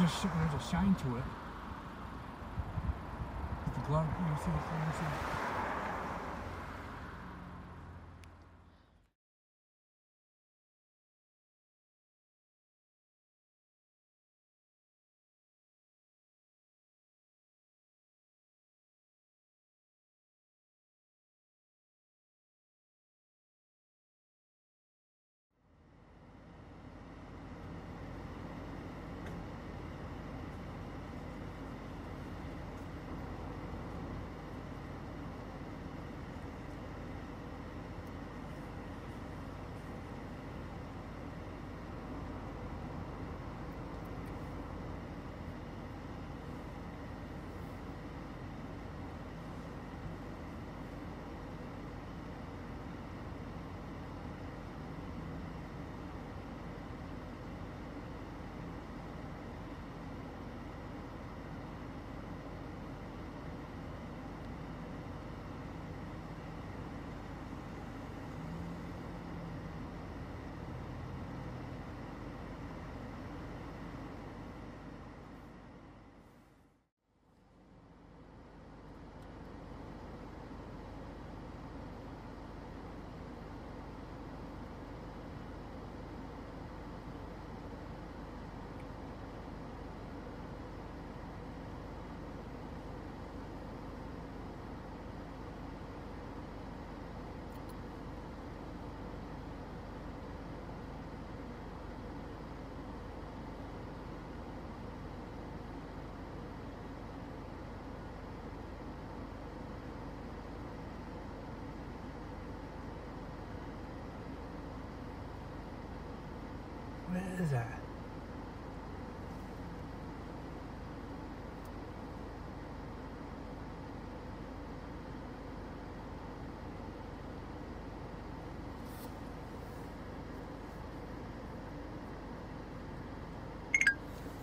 a there's a shine to it. With the glove, you see, you see.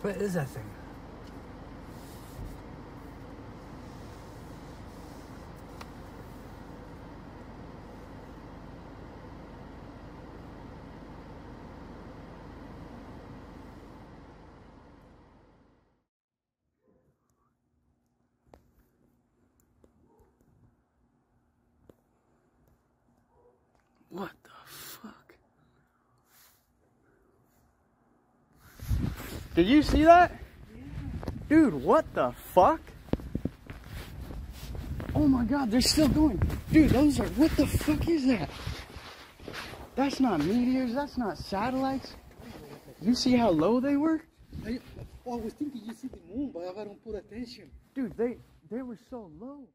What is that thing? What the fuck? Did you see that? Dude, what the fuck? Oh my god, they're still going. Dude, those are, what the fuck is that? That's not meteors, that's not satellites. You see how low they were? I, oh, I was thinking you see the moon, but I don't put attention. Dude, they, they were so low.